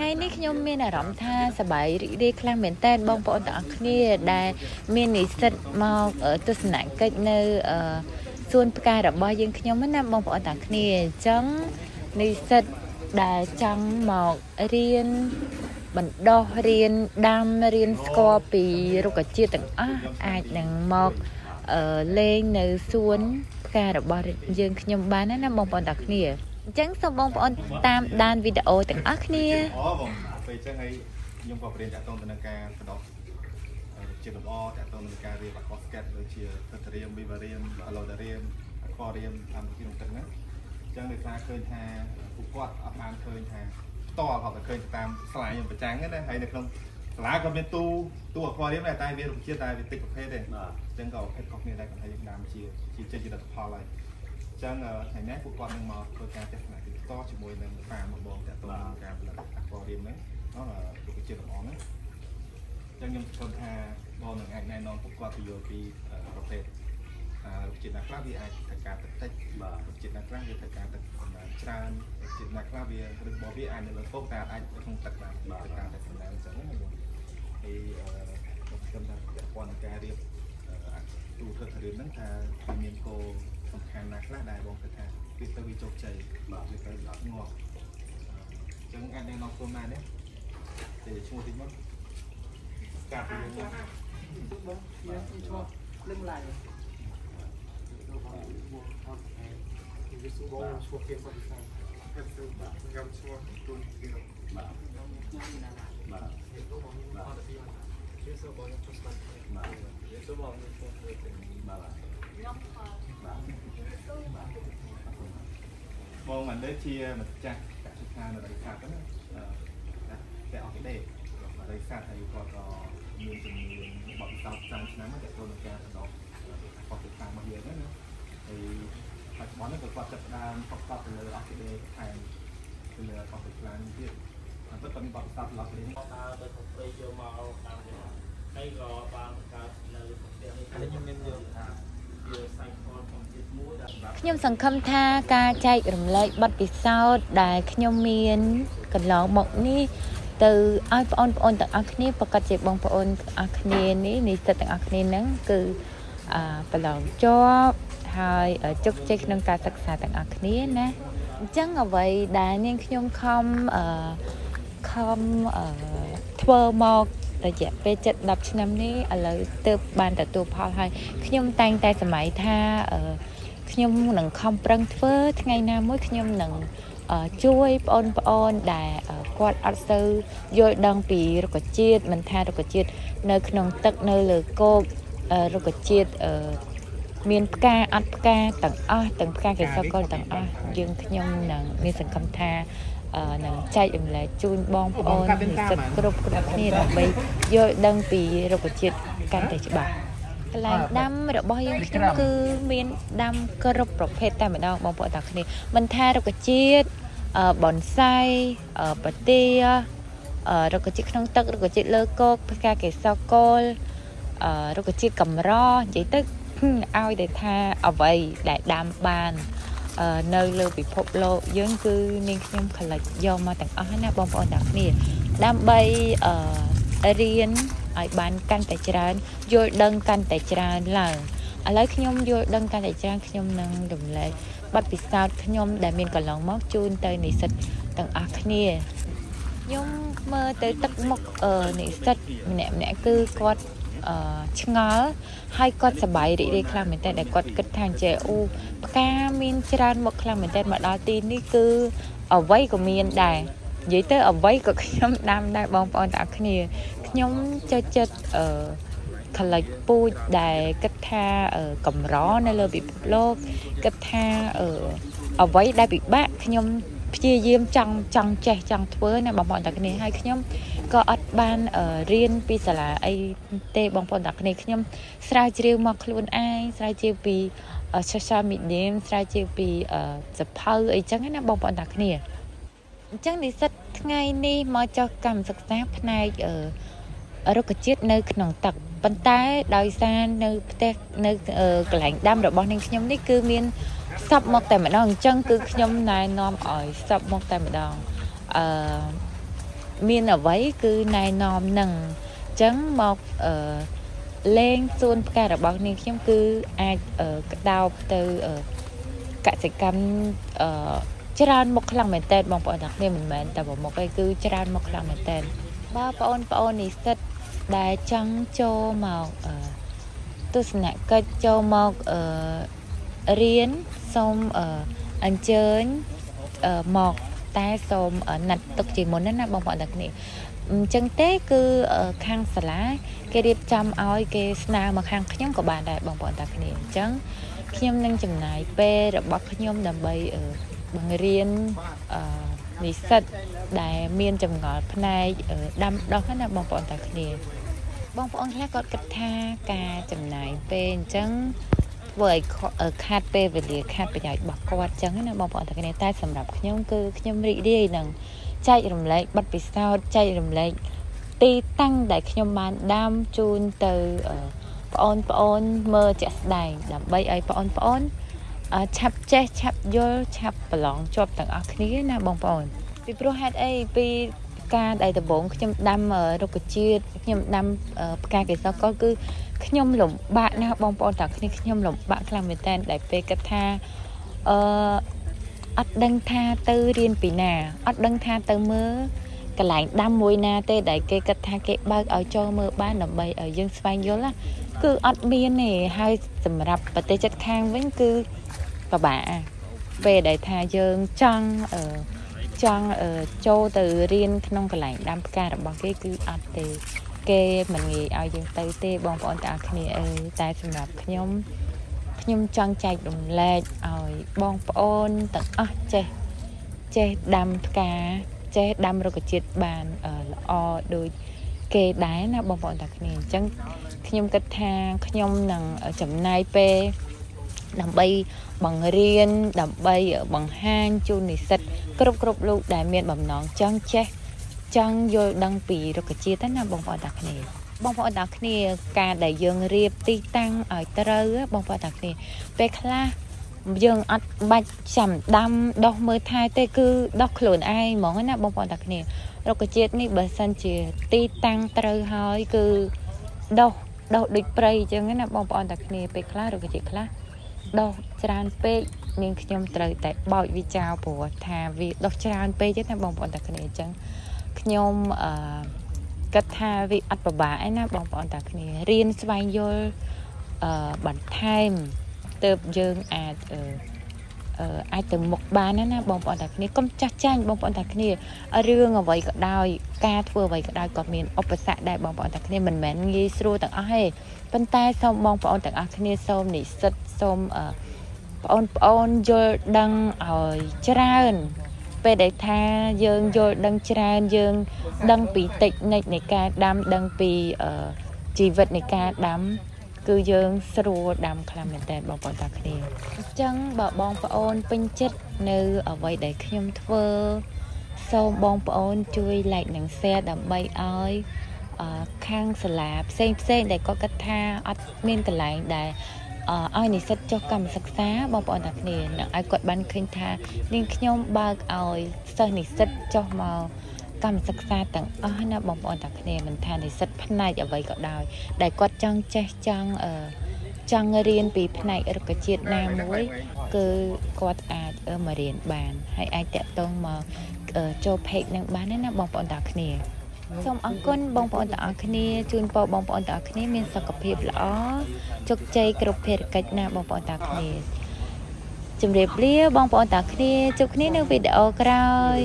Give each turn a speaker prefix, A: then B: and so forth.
A: ថ្ងៃនេះខ្ញុំមានអារម្មណ៍ថាសប្បាយរីករាយខ្លាំងមែនតើបងប្អូនទាំងអស់គ្នាដែលមាននិស្សិតមកទស្សនកិច្ចនៅសួនផ្ការបស់យើងខ្ញុំណាបងប្អូនទាំងគ្នាអញ្ចឹងនិស្សិតដែលចង់មករៀនបណ្ដោះរៀនដាំរៀនស្គាល់ពីរុក្ខជាតិទាំងអស់អាចនឹងមកលេងនៅសួនផ្ការបស់យើងខ្ញុំបានណាបងប្អូនទាំងគ្នា អញ្ចឹងសូមបងប្អូនតាមដានវីដេអូទាំងអស់គ្នា
B: អូបងពេលអញ្ចឹងហើយខ្ញុំក៏រៀនតាក់ទងទៅនឹងការបដោះជាលម្អតាក់ទងនឹងការរៀបអក្សរស្កេតដូចជាទិដ្ឋរៀមវិវរៀមអឡូតារៀមអក្សររៀមតាមក្នុងទឹកហ្នឹងអញ្ចឹងដោយសារឃើញថាពួកគាត់អត់បានឃើញថាតគាត់តែឃើញតាមស្លាយខ្ញុំប្រចាំងណាហើយនៅក្នុងសាលាក៏មានទូទូអក្សររៀមដែរតែវារុក្ខជាតិតែវាតិចប្រភេទទេបាទអញ្ចឹងក៏ប្រភេទខុសគ្នាដែរគាត់ថាយើងដាំជាជាចេញជាលទ្ធផលហើយ ចឹងថ្ងៃនេះពួកគាត់នឹងមកធ្វើការទស្សនកិច្ចតជាមួយនឹងហ្វាមបងតាក់ទងនឹងការផលិតអាកូរៀមហ្នឹងអឺពួកជាល្អហ្នឹងចឹងខ្ញុំសង្ឃឹមថាបងនឹងអាចណែនាំពួកគាត់ពន្យល់ពីប្រភេទអឺជាតិណាខ្លះវាអាចត្រូវការទឹកតិចបាទជាតិណាខ្លះវាត្រូវការទឹកច្រើនជាតិណាខ្លះវារបស់វាអាចនៅលើពុកតែអាចនៅក្នុងទឹកបានត្រូវការតែសម្ដែងអញ្ចឹងណាបងហើយអឺខ្ញុំគិតថាពាក់ព័ន្ធនឹងការរៀបទូធ្វើរៀបហ្នឹងថាមានគោល សំខាន់ណាស់ខ្លះដែលបងគិតថាវាទៅវាជោគជ័យបាទវាទៅអត់ងាប់អញ្ចឹងអាចណែនាំខ្លួនម៉ែនេះតែឈ្មោះតិចមកកាត់ពីយើងមកបងយើងឈ្មោះលឹងឡាយវាសួរបងឈ្មោះគេសុខវិសាគេសួរបាទខ្ញុំឈ្មោះទូនពីបាទខ្ញុំមានណាបាទគេសួរបងខ្ញុំអត់ពីគេសួរបងខ្ញុំឈ្មោះស្បាបាទគេសួរបងខ្ញុំឈ្មោះទៅ បាទខ្ញុំបងមិនលើជាម្ចាស់កសិដ្ឋាននៅដីសាត់ហ្នឹងតែអស់ទេដីសាត់ហើយគាត់ក៏មានជំនាញបទពិសោធន៍ច្រើនឆ្នាំតែចូលនឹងការបន្តកសិដ្ឋានរបស់យើងហ្នឹងណាហើយបច្ចុប្បន្នក៏គាត់ចាប់ផ្ដើមផុសផុសទៅលើអស់ទេថែមទៅលើកសិដ្ឋានទៀតតែពិតក៏មានបទពិសោធន៍ឡោះទេដើរទៅប្រភេទយកមកតាមនេះហើយក៏បានបង្កើតនៅប្រទេសនេះខ្ញុំមានយកថា
A: ខ្ញុំសង្ឃឹមថាការចែករំលែកបទពិសោធន៍ដែលខ្ញុំមានកន្លងមកនេះទៅឲ្យបងប្អូនទាំងអស់គ្នាប្រកាសជាបងប្អូនទាំងអស់គ្នានេះនិស្សិតទាំងអស់គ្នាហ្នឹងគឺអាប្រឡងជាប់ហើយជោគជ័យក្នុងការសិក្សាទាំងអស់គ្នាណាអញ្ចឹងអ្វីដែលនាងខ្ញុំខំអឺខំអឺធ្វើមក រយៈពេល7 10ឆ្នាំនេះឥឡូវទើបបានទទួលផលហើយខ្ញុំតែងតែសម័យថាខ្ញុំនឹងខំប្រឹងធ្វើថ្ងៃណាមួយខ្ញុំនឹងជួយបងប្អូនដែលគាត់អត់សូវយល់ដឹងពីរុក្ខជាតិមិនថារុក្ខជាតិនៅក្នុងទឹកនៅលើគោករុក្ខជាតិមានផ្កាអត់ផ្កាទាំងអស់ទាំងផ្កាកេសរកលទាំងអស់យើងខ្ញុំនឹងមានសង្ឃឹមថា នឹងចែករំលែកជូនបងប្អូននិស្សិតគ្រប់គ្រប់គ្នាដើម្បីយល់ដឹងពីរុក្ខជាតិកាន់តែច្បាស់កន្លែងដាំរបស់យើងខ្ញុំគឺមានដាំគ្រប់ប្រភេទតែម្ដងបងប្អូនទាំងគ្នាមិនថារុក្ខជាតិបនសៃប្រទារុក្ខជាតិក្នុងទឹករុក្ខជាតិលើគោកផ្កាកេសរកលរុក្ខជាតិកម្រនិយាយទៅឲ្យតែថាអ្វីដែលដាំបាន នៅលើពិភពលោកយើងគឺនាងខ្ញុំខលិចយកមកទាំងអស់ណាបងប្អូនទាំងគ្នាដើម្បីរៀនឲ្យបានកាន់តែច្រើនយល់ដឹងកាន់តែច្រើនឡើងឥឡូវខ្ញុំយល់ដឹងកាន់តែច្រើនខ្ញុំនឹងរំលែកបទពិសោធន៍ខ្ញុំដែលមានកន្លងមកជូនទៅនិស្សិតទាំងអស់គ្នាខ្ញុំមើលទៅទឹកមុខនិស្សិតម្នាក់ម្នាក់គឺគាត់ ឆ្ងល់ហើយគាត់សប្បាយរីករាយខ្លាំងមែនតើដែលគាត់គិតថាចេះអូផ្កាមានច្រើនមកខ្លាំងមែនតើមកដល់ទីនេះគឺអ្វីក៏មានដែរនិយាយទៅអ្វីក៏ខ្ញុំដាំដែរបងប្អូនទាំងអស់គ្នាខ្ញុំចូលចិត្តអឺខលិចពូជដែលគិតថាកម្រនៅលើពិភពលោកគិតថាអឺអ្វីដែលពិបាកខ្ញុំព្យាយាមចង់ចង់ចេះចង់ធ្វើណាបងប្អូនទាំងគ្នាហើយខ្ញុំក៏អត់ បានរៀនពីសាលាអីទេបងប្អូនទាំងគ្នាខ្ញុំស្រាវជ្រាវមកខ្លួនឯងស្រាវជ្រាវពី social media ស្រាវជ្រាវពីសភៅអីចឹងណាបងប្អូនទាំងគ្នាអញ្ចឹងនិស្សិតថ្ងៃនេះមកចុះកម្មសិក្សាផ្នែករុក្ខជាតិនៅក្នុងទឹកប៉ុន្តែដោយសារនៅផ្ទះនៅកន្លែងដាំរបស់នាងខ្ញុំនេះគឺមានសັບមកតែម្ដងអញ្ចឹងគឺខ្ញុំណែនាំឲ្យសັບមកតែម្ដងអឺ មានអ្វីគឺណែនាំនឹងអញ្ចឹងមកអឺលេងសួនផ្ការបស់នាងខ្ញុំគឺអាចក្តោបទៅកសិកម្មអឺច្រើនមុខខ្លាំងមែនតើបងប្អូនទាំងគ្នាមិនមែនតែមួយមុខទេគឺច្រើនមុខខ្លាំងមែនតើបើបងប្អូននិស្សិតដែលចង់ចូលមកអឺទស្សនកិច្ចចូលមកអឺរៀនសូមអឺអញ្ជើញមក តែសូមណាត់ទុកជាមុនណាបងប្អូនទាំងគ្នាអញ្ចឹងទេគឺខាងសាលាគេរៀបចំឲ្យគេស្នើមកខាងខ្ញុំក៏បានដែរបងប្អូនតាគ្នាអញ្ចឹងខ្ញុំនឹងចំណាយពេលរបស់ខ្ញុំដើម្បីបង្រៀននិស្សិតដែលមានចម្ងល់ផ្នែកដាំដុះណាបងប្អូនតាគ្នាបងប្អូនខ្លះគាត់គិតថាការចំណាយពេលអញ្ចឹង ធ្វើឲ្យខាត់ពេលវេលាខាត់ប្រយោជន៍របស់គាត់អញ្ចឹងណាបងប្អូនតាគ្នាតែសម្រាប់ខ្ញុំគឺខ្ញុំរីករាយនឹងចែករំលែកបទពិសោធន៍ចែករំលែកទីតាំងដែលខ្ញុំបានដាំជូនទៅបងអូនបងអូនមើលជាក់ស្ដែងដើម្បីឲ្យបងអូនបងអូនឆាប់ចេះឆាប់យល់ឆាប់ប្រឡងជាប់ទាំងអស់គ្នាណាបងប្អូនពីព្រោះហេតុអីពីការដែលដំបងខ្ញុំដាំរុក្ខជាតិខ្ញុំដាំផ្កាកេសរកលគឺ ខ្ញុំលំបាកណាស់បងប្អូនតាគ្នាខ្ញុំលំបាកខ្លាំងមែនតើដែលពេលគិតថាអឺអត់ដឹងថាទៅរៀនពីណាអត់ដឹងថាទៅមើលកន្លែងដាំមួយណាទេដែលគេគិតថាគេបើកឲ្យចូលមើលបានដើម្បីឲ្យយើងស្វែងយល់ណាគឺអត់មានទេហើយសម្រាប់ប្រទេសជិតខាងវិញគឺពិបាកពេលដែលថាយើងចង់អឺចង់ចូលទៅរៀនក្នុងកន្លែងដាំផ្ការបស់គេគឺអត់ទេ គេមិនងាយឲ្យយើងទៅទេបងប្អូនទាំងអស់គ្នាអើយតែសម្រាប់ខ្ញុំខ្ញុំចង់ចែករំលែកឲ្យបងប្អូនទាំងអស់ចេះចេះដាំផ្កាចេះដាំរុក្ខជាតិបានល្អដូចគេដែរណាបងប្អូនទាំងគ្នាអញ្ចឹងខ្ញុំគិតថាខ្ញុំនឹងចំណាយពេលដើម្បីបង្រៀនដើម្បីបង្ហាញជូននិស្សិតគ្រប់គ្រប់លោកដែលមានបំណងចង់ចេះ ចង់យល់ដឹងពីរុក្ខជាតិណាបងប្អូនទាំងគ្នាបងប្អូនទាំងគ្នាការដែលយើងរៀបទីតាំងឲ្យត្រូវបងប្អូនទាំងគ្នាពេលខ្លះយើងអត់បាច់ចាំដាំដោះមើលថែទេគឺដោះខ្លួនឯងហ្មងណាបងប្អូនទាំងគ្នារុក្ខជាតិនេះបើសិនជាទីតាំងត្រូវហើយគឺដោះដោះដូចព្រៃអញ្ចឹងណាបងប្អូនទាំងគ្នាពេលខ្លះរុក្ខជាតិខ្លះដោះច្រើនពេកនាងខ្ញុំត្រូវតែបោចវាចោលព្រោះថាវាដោះច្រើនពេកទេណាបងប្អូនទាំងគ្នាអញ្ចឹង ខ្ញុំអឺគិតថាវាអត់ពិបាកឯណាបងប្អូនតាគ្នារៀនស្វែងយល់អឺបន្ថែមទៅយើងអាចអឺអាចទៅមុខបានណាបងប្អូនតាគ្នាកុំចាស់ចាញ់បងប្អូនតាគ្នារឿងអ្វីក៏ដោយការធ្វើអ្វីក៏ដោយក៏មានឧបសគ្គដែរបងប្អូនតាគ្នាមិនមែនងាយស្រួលទាំងអស់ទេប៉ុន្តែសូមបងប្អូនទាំងអស់គ្នាសូមនិស្សិតសូមបងប្អូនយល់ដឹងឲ្យច្រើន ពេលដែលថាយើងយល់ដឹងច្រើនយើងដឹងពីតិចនិចនៃការដាំដឹងពីជីវិតនៃការដាំគឺយើងស្រួលដាំខ្លាំងមែនតើបងប្អូនតាគ្នាអញ្ចឹងបើបងប្អូនពេញចិត្តនៅអ្វីដែលខ្ញុំធ្វើសូមបងប្អូនជួយ like និង share ដើម្បីឲ្យខាងសាលាផ្សេងផ្សេងដែលគាត់គិតថាអត់មានកន្លែងដែល ឲ្យនិស្សិតចុះកម្មសិក្សាបងប្អូនទាំងគ្នានឹងឲ្យគាត់បានឃើញថានាងខ្ញុំបើកឲ្យសិស្សនិស្សិតចុះមកកម្មសិក្សាទាំងអស់ណាបងប្អូនទាំងគ្នាមិនថានិស្សិតផ្នែកអ្វីក៏ដោយ ដែលគាត់ចង់ចេះចង់អឺចង់រៀនពីផ្នែករុក្ខជាតិណាមួយ គឺគាត់អាចមករៀនបាន ហើយអាចតាក់ទងមកចូល page នឹងបានណាបងប្អូនទាំងគ្នា សូមអរគុណបងប្អូនទាំងអស់គ្នាជូនពរបងប្អូនទាំងអស់គ្នាមានសុខភាពល្អជោគជ័យគ្រប់ភារកិច្ចណាបងប្អូនទាំងគ្នាជម្រាបលាបងប្អូនទាំងគ្នាជួបគ្នានៅវីដេអូក្រោយ